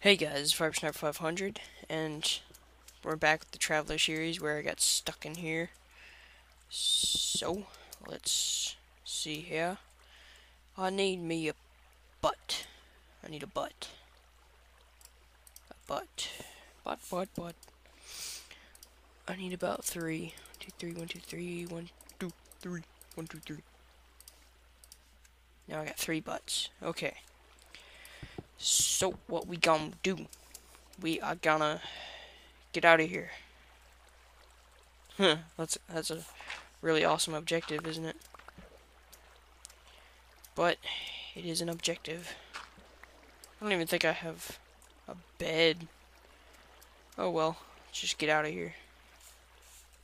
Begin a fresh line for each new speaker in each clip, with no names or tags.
Hey guys, ViperSniper 500, and we're back with the Traveler series where I got stuck in here. So, let's see here. I need me a butt. I need a butt. A butt. Butt, butt, butt. I need about three. Two, three, one, two, three, one, two, three, one, two, three. Now I got three butts. Okay. So, what we gonna do? We are gonna get out of here. Huh, that's, that's a really awesome objective, isn't it? But, it is an objective. I don't even think I have a bed. Oh well, let's just get out of here.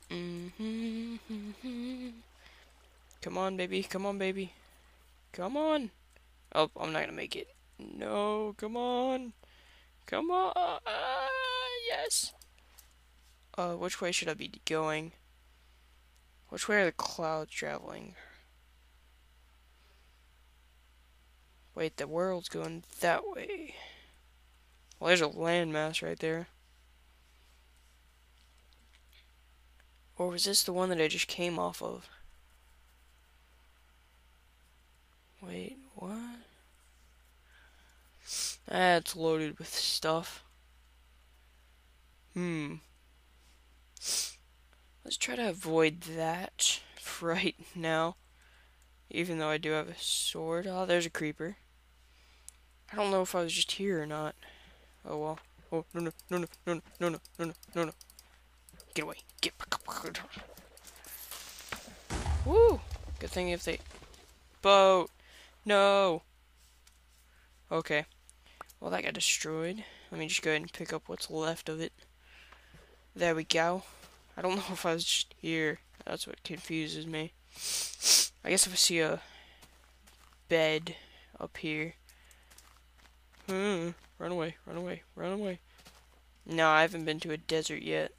Mm -hmm. Come on, baby. Come on, baby. Come on. Oh, I'm not gonna make it. No, come on. Come on. Uh, yes. Uh, which way should I be going? Which way are the clouds traveling? Wait, the world's going that way. Well, there's a landmass right there. Or was this the one that I just came off of? Wait, what? That's loaded with stuff. Hmm. Let's try to avoid that right now. Even though I do have a sword. Oh, there's a creeper. I don't know if I was just here or not. Oh well. Oh, no, no, no, no, no, no, no, no, no, no. Get away. Get. Woo! Good thing if they... Boat! No! Okay. Well, that got destroyed. Let me just go ahead and pick up what's left of it. There we go. I don't know if I was just here. That's what confuses me. I guess if I see a bed up here. Hmm. Run away, run away, run away. No, I haven't been to a desert yet.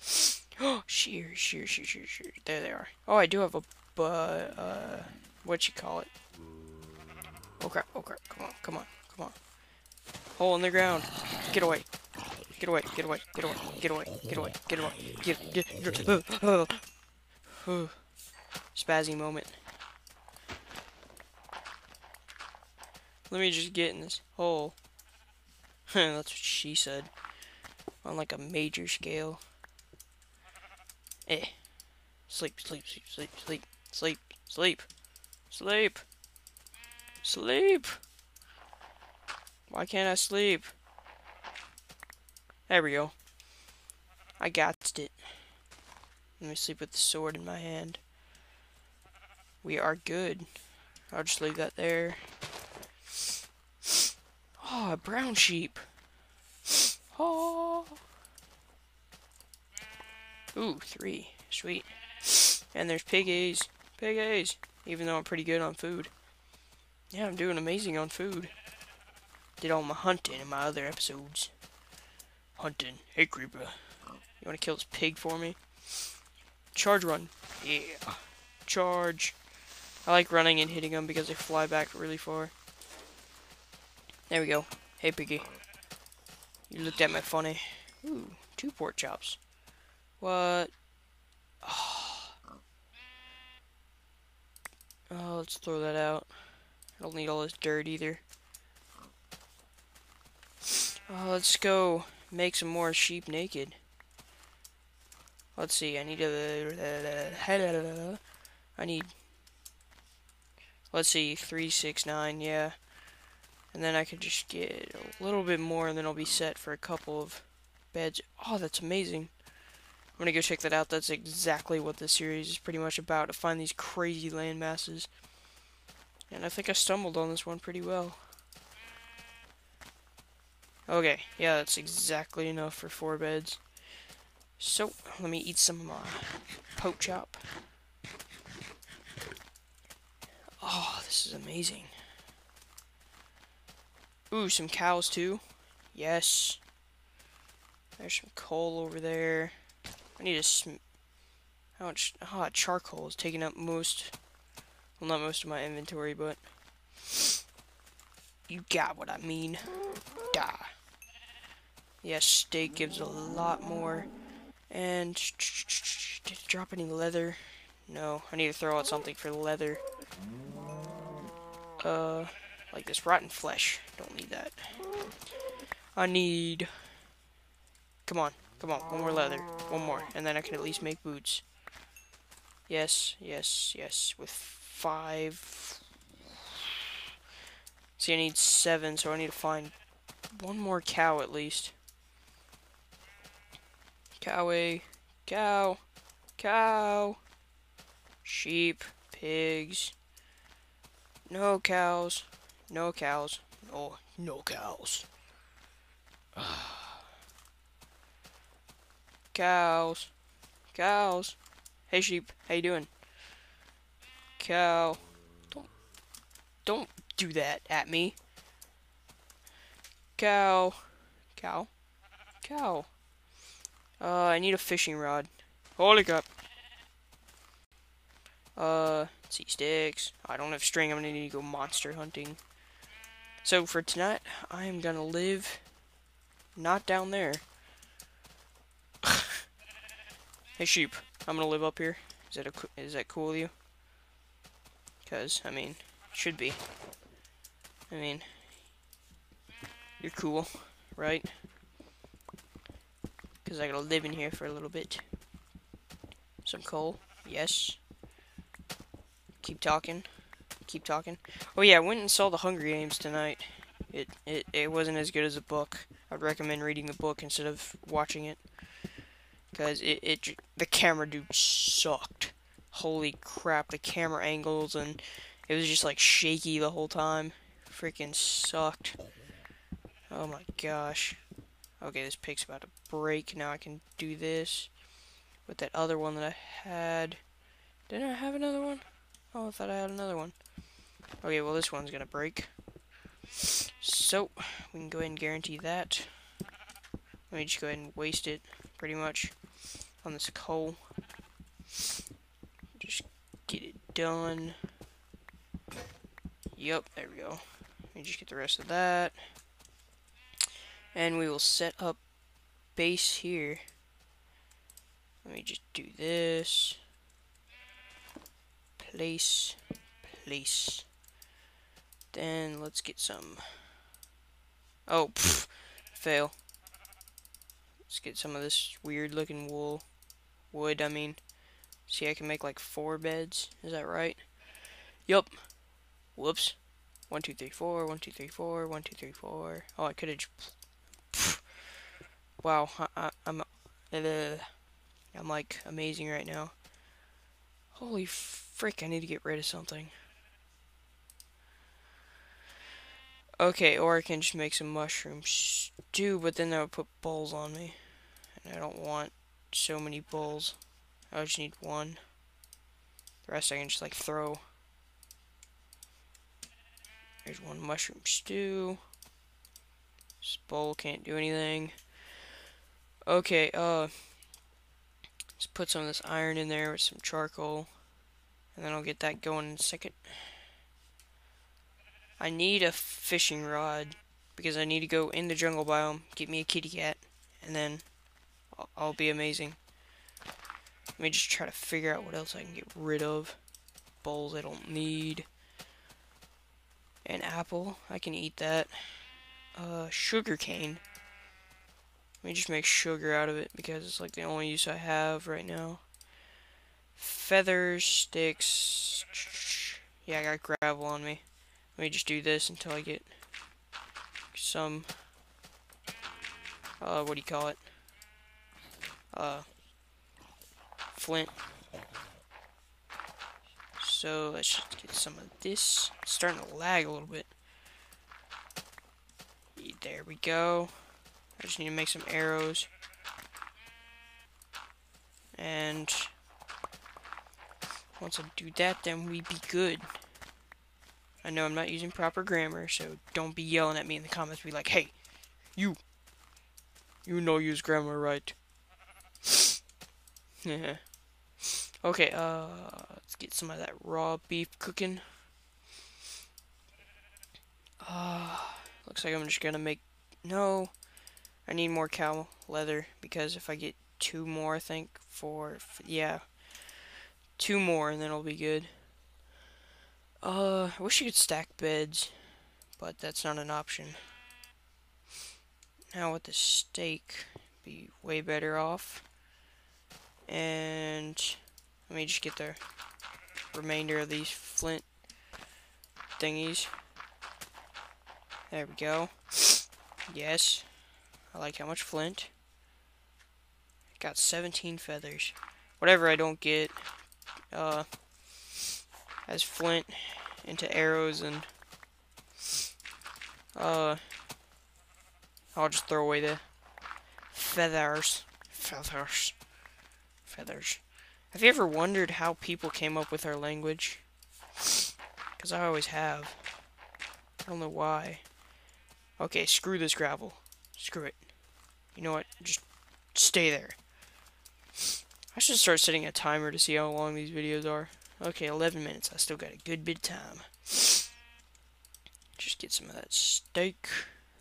Oh, sheer, sheer, sheer, sheer, sheer. There they are. Oh, I do have a, uh, uh, what you call it? Oh crap, oh crap, come on, come on, come on. Hole in the ground. Get away. Get away, get away, get away, get away, get away, get away, get, get, uh, uh, uh. Spazzy moment. Let me just get in this hole. That's what she said. On like a major scale. Eh. Sleep, sleep, sleep, sleep, sleep, sleep, sleep, sleep, sleep. Why can't I sleep? There we go. I got it. Let me sleep with the sword in my hand. We are good. I'll just leave that there. Oh, a brown sheep. Oh. Ooh, three. Sweet. And there's piggies. Piggies. Even though I'm pretty good on food. Yeah, I'm doing amazing on food. Did all my hunting in my other episodes. Hunting. Hey, creeper. You want to kill this pig for me? Charge run. Yeah. Charge. I like running and hitting them because they fly back really far. There we go. Hey, piggy. You looked at me funny. Ooh, two pork chops. What? Oh. oh, let's throw that out. I don't need all this dirt either. Uh, let's go make some more sheep naked. Let's see, I need a... I need... Let's see, 369, yeah. And then I can just get a little bit more and then I'll be set for a couple of beds. Oh, that's amazing. I'm gonna go check that out. That's exactly what this series is pretty much about, to find these crazy land masses. And I think I stumbled on this one pretty well. Okay, yeah, that's exactly enough for four beds. So, let me eat some of my poke chop. Oh, this is amazing. Ooh, some cows too. Yes. There's some coal over there. I need a sm how much ah, charcoal is taking up most well not most of my inventory, but you got what I mean. Die. Yes, steak gives a lot more. And did it drop any leather? No, I need to throw out something for leather. Uh, like this rotten flesh. Don't need that. I need... Come on, come on, one more leather. One more, and then I can at least make boots. Yes, yes, yes, with five... See, I need seven, so I need to find one more cow at least. Cowie, cow, cow, sheep, pigs, no cows, no cows, no, no cows. cows, cows. Hey sheep, how you doing? Cow. Don't, don't do that at me. Cow. Cow. Cow. Uh, I need a fishing rod. Holy crap. Uh, see sticks. I don't have string. I'm gonna need to go monster hunting. So for tonight, I am gonna live not down there. hey sheep, I'm gonna live up here. Is that a, is that cool with you? Cause I mean, should be. I mean, you're cool, right? Because I gotta live in here for a little bit. Some coal, yes. Keep talking. Keep talking. Oh yeah, I went and saw the Hunger Games tonight. It it it wasn't as good as a book. I'd recommend reading the book instead of watching it. Cause it it the camera dude sucked. Holy crap, the camera angles and it was just like shaky the whole time freaking sucked. Oh my gosh. Okay, this pig's about to break. Now I can do this with that other one that I had. Didn't I have another one? Oh, I thought I had another one. Okay, well this one's gonna break. So, we can go ahead and guarantee that. Let me just go ahead and waste it, pretty much, on this coal. Just get it done. Yep, there we go. Let me just get the rest of that. And we will set up base here. Let me just do this. Place, place. Then let's get some. Oh, fail. Let's get some of this weird looking wool. Wood, I mean. See, I can make like four beds. Is that right? Yup. Whoops. One, two, three, four. One, two, three, four. One, two, three, four. Oh, I could have. Wow, I, am I'm, uh, I'm like amazing right now. Holy frick! I need to get rid of something. Okay, or I can just make some mushroom stew, but then that would put bowls on me. And I don't want so many bowls. I just need one. The rest I can just like throw. There's one mushroom stew. This bowl can't do anything. Okay, uh, let's put some of this iron in there with some charcoal. And then I'll get that going in a second. I need a fishing rod because I need to go in the jungle biome, get me a kitty cat, and then I'll, I'll be amazing. Let me just try to figure out what else I can get rid of. Bowls I don't need. An apple. I can eat that. Uh, sugar cane. Let me just make sugar out of it because it's like the only use I have right now. Feathers, sticks. Yeah, I got gravel on me. Let me just do this until I get some. Uh, what do you call it? Uh, flint. So let's just get some of this. It's starting to lag a little bit. There we go. I just need to make some arrows. And once I do that, then we be good. I know I'm not using proper grammar, so don't be yelling at me in the comments. Be like, hey, you, you know use grammar right. Yeah. Okay, uh, let's get some of that raw beef cooking. Uh, looks like I'm just gonna make, no, I need more cow leather because if I get two more, I think, for, yeah, two more and then it'll be good. Uh, I wish you could stack beds, but that's not an option. Now with the steak, be way better off. And let me just get the remainder of these flint thingies. There we go. Yes. I like how much flint. Got 17 feathers. Whatever I don't get, uh, as flint into arrows and, uh, I'll just throw away the feathers. Feathers. Feathers. Have you ever wondered how people came up with our language? Because I always have. I don't know why. Okay, screw this gravel. Screw it. You know what? Just stay there. I should start setting a timer to see how long these videos are. Okay, 11 minutes. I still got a good bit of time. Just get some of that steak.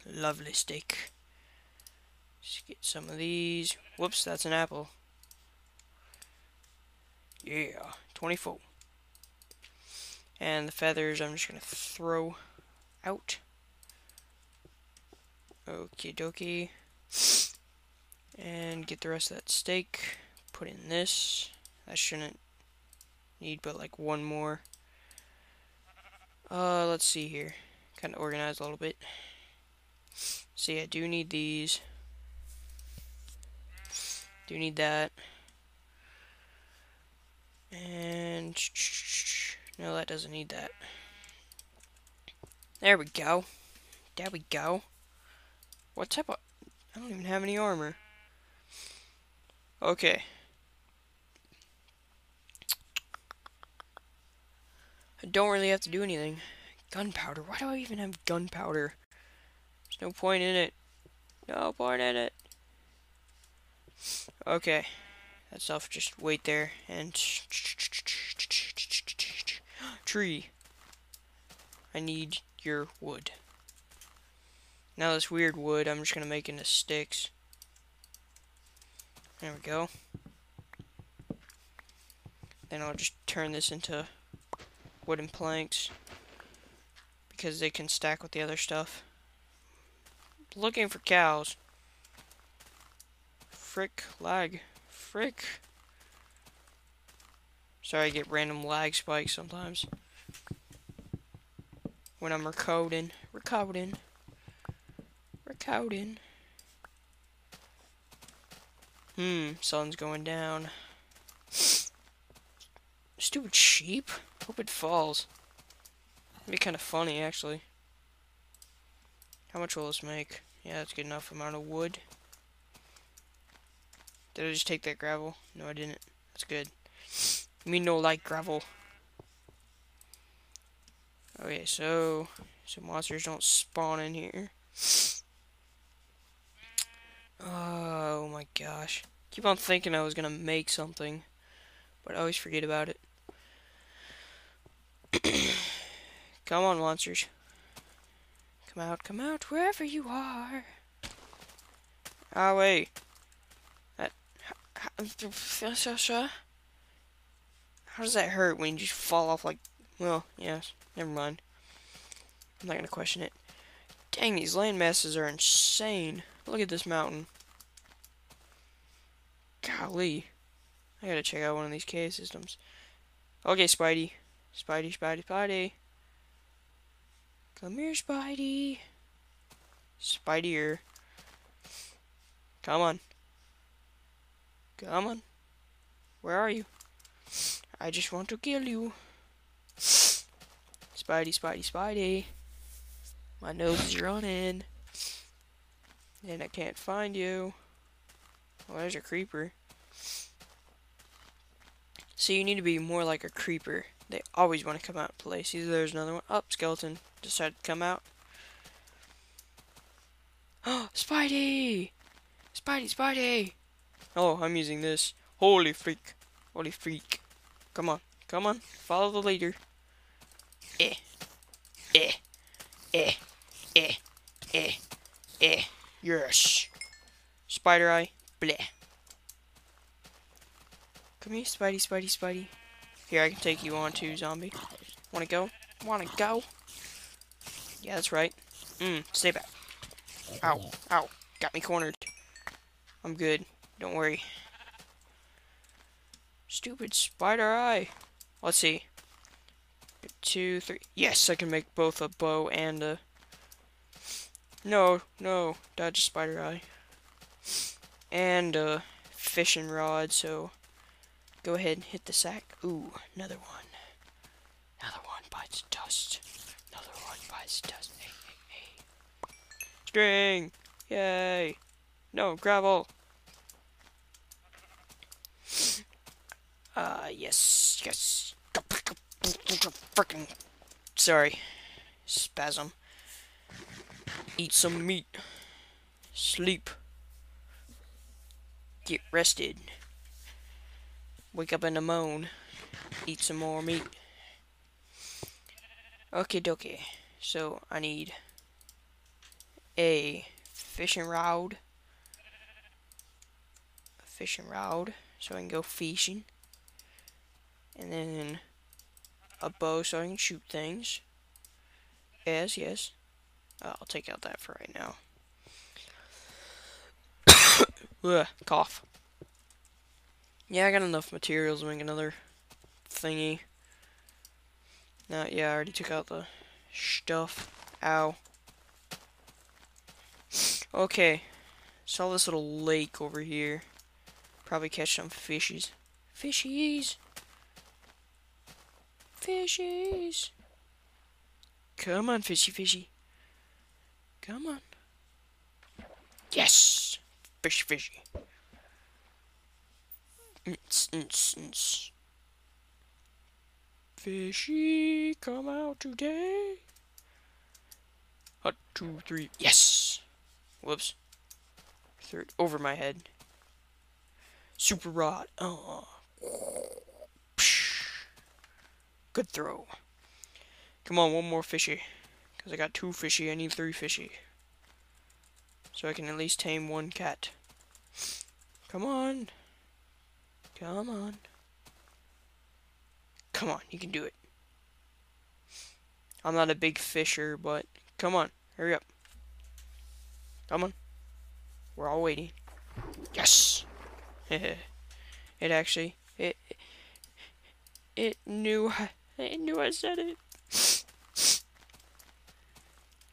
Lovely steak. Just get some of these. Whoops, that's an apple. Yeah, 24. And the feathers I'm just going to throw out. Okie dokie. And get the rest of that steak. Put in this. I shouldn't need but like one more. Uh, let's see here. Kind of organize a little bit. See, I do need these. Do need that. And no, that doesn't need that. There we go. There we go. What type of... I don't even have any armor. Okay. I don't really have to do anything. Gunpowder. Why do I even have gunpowder? There's no point in it. No point in it. Okay. That stuff just wait there and tree. I need your wood. Now this weird wood, I'm just gonna make into sticks. There we go. Then I'll just turn this into wooden planks because they can stack with the other stuff. Looking for cows. Frick, lag. Frick. Sorry, I get random lag spikes sometimes. When I'm recording. Recording. Recording. Hmm, sun's going down. Stupid sheep. Hope it falls. It'd be kind of funny, actually. How much will this make? Yeah, that's good enough amount of wood. Did I just take that gravel? No, I didn't. That's good. Me no like gravel. Okay, so so monsters don't spawn in here. Oh my gosh. Keep on thinking I was gonna make something, but I always forget about it. come on, monsters. Come out, come out, wherever you are. Oh, wait. How, does that hurt when you just fall off like... Well, yes, never mind. I'm not gonna question it. Dang, these land masses are insane. Look at this mountain. Golly. I gotta check out one of these cave systems. Okay, Spidey. Spidey, Spidey, Spidey. Come here, Spidey. Spidey Come on. Come on. Where are you? I just want to kill you. Spidey, Spidey, Spidey. My nose is running. And I can't find you. Oh, there's a creeper. So you need to be more like a creeper. They always want to come out and play. See, there's another one. Up, oh, skeleton. Decided to come out. Oh, Spidey! Spidey, Spidey! Oh, I'm using this. Holy freak. Holy freak. Come on. Come on. Follow the leader. Eh. Eh. Eh. Eh. Eh. Eh. Yes. Spider eye. Bleh. Come here, Spidey, Spidey, Spidey. Here, I can take you on too, zombie. Wanna go? Wanna go? Yeah, that's right. Mmm, stay back. Ow, ow. Got me cornered. I'm good. Don't worry. Stupid spider eye. Let's see. Two, three. Yes, I can make both a bow and a... No, no. Dodge spider eye. And a fishing rod, so... Go ahead and hit the sack. Ooh, another one. Another one bites dust. Another one bites dust. Hey, hey, hey. String! Yay! No, gravel! Uh, yes, yes. Frickin' sorry. Spasm. Eat some meat. Sleep. Get rested. Wake up in the moan. Eat some more meat. Okay, dokie. So, I need a fishing rod. A fishing rod. So I can go fishing. And then a bow so I can shoot things. Yes, yes. I'll take out that for right now. Ugh, cough. Yeah, I got enough materials to make another thingy. No, yeah, I already took out the stuff. Ow. Okay. Saw this little lake over here. Probably catch some fishies. Fishies! Fishies! Come on, fishy fishy. Come on. Yes! Fish fishy. Fishy, come out today. Hut, two, three. Yes! Whoops. Third, over my head. Super rod. Oh. Good throw. Come on, one more fishy. Because I got two fishy, I need three fishy. So I can at least tame one cat. Come on. Come on. Come on, you can do it. I'm not a big fisher, but come on, hurry up. Come on. We're all waiting. Yes! it actually, it, it knew, it knew I said it.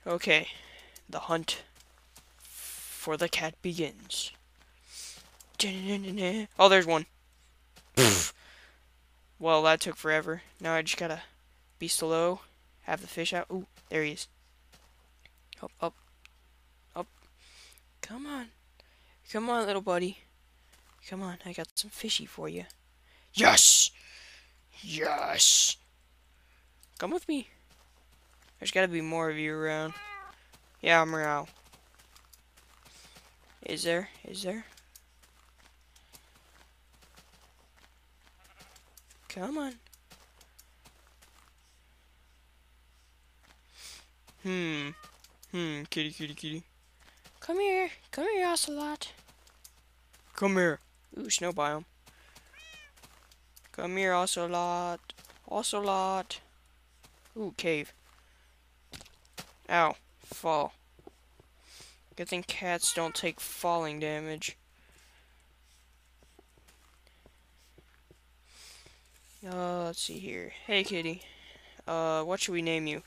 Okay, the hunt for the cat begins. Oh, there's one. well, that took forever. Now I just gotta be slow, have the fish out. Ooh, there he is. Up, up, up. Come on. Come on, little buddy. Come on, I got some fishy for you. Yes! Yes! Come with me. There's gotta be more of you around. Yeah, I'm around. Is there? Is there? Come on. Hmm. Hmm, kitty, kitty, kitty. Come here. Come here, Ocelot. Come here. Ooh, snow biome. Come here, Ocelot. Ocelot. Ooh, cave. Ow. Fall. Good thing cats don't take falling damage. Uh, let's see here. Hey, kitty. Uh, what should we name you?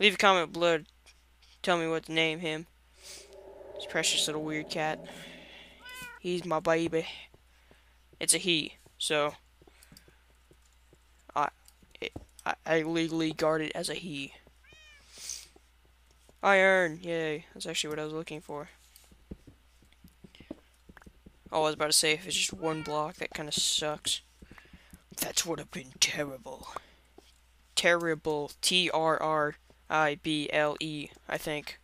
Leave a comment below. Tell me what to name him. This precious little weird cat. He's my baby. It's a he, so I, it, I, I legally guard it as a he. Iron, yay! That's actually what I was looking for. Oh, I was about to say if it's just one block, that kind of sucks. That would have been terrible. Terrible. T R R I B L E, I think.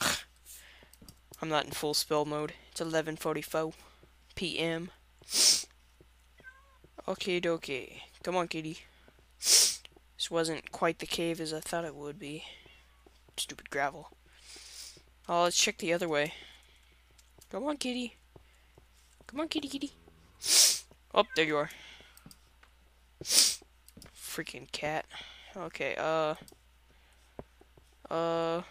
I'm not in full spell mode. It's 11:44 p.m. Okay, dokie. Come on, kitty. This wasn't quite the cave as I thought it would be. Stupid gravel. Oh, let's check the other way. Come on, kitty. Come on, kitty, kitty. Oh, there you are. Freaking cat. Okay, uh. Uh.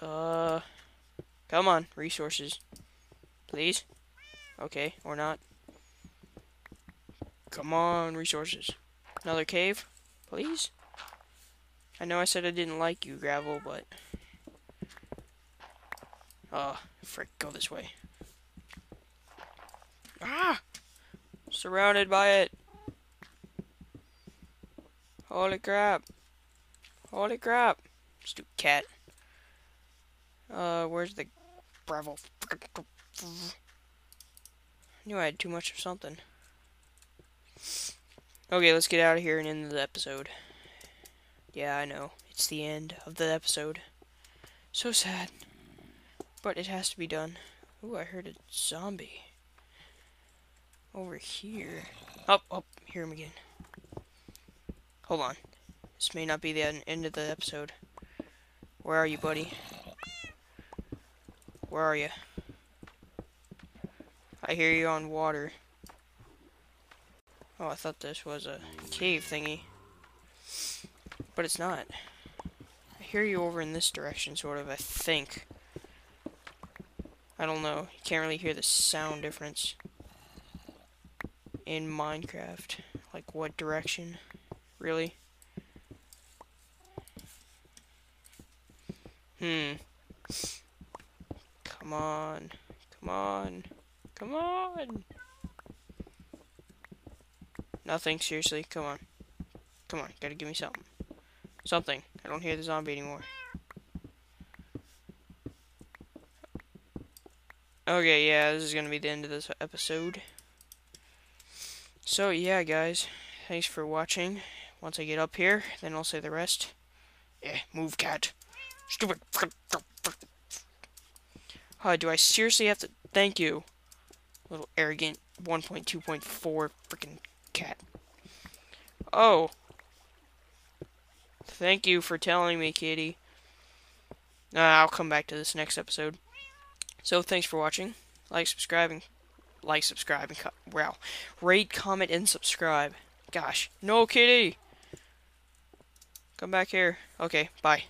Uh. Come on, resources. Please. Okay, or not. Come on, resources. Another cave, please. I know I said I didn't like you, gravel, but... Oh, frick, go this way. Ah! Surrounded by it. Holy crap. Holy crap. Stupid cat. Uh, where's the gravel? Knew I had too much of something. Okay, let's get out of here and end the episode. Yeah, I know. It's the end of the episode. So sad. But it has to be done. Ooh, I heard a zombie. Over here. Oh, oh, hear him again. Hold on. This may not be the end of the episode. Where are you, buddy? Where are you? I hear you on water. Oh, I thought this was a cave thingy. But it's not. I hear you over in this direction, sort of, I think. I don't know. You can't really hear the sound difference in Minecraft. Like, what direction? Really? Hmm. Come on. Come on. Come on. Nothing, seriously. Come on. Come on, gotta give me something. Something. I don't hear the zombie anymore. Okay, yeah, this is gonna be the end of this episode. So, yeah, guys. Thanks for watching. Once I get up here, then I'll say the rest. Yeah, move, cat. Stupid. Uh, do I seriously have to... Thank you. Little arrogant 1.2.4 freaking cat. Oh. Thank you for telling me, kitty. Uh, I'll come back to this next episode. So, thanks for watching. Like, subscribe, and like, subscribe, and wow, rate, comment, and subscribe. Gosh, no, kitty. Come back here. Okay, bye.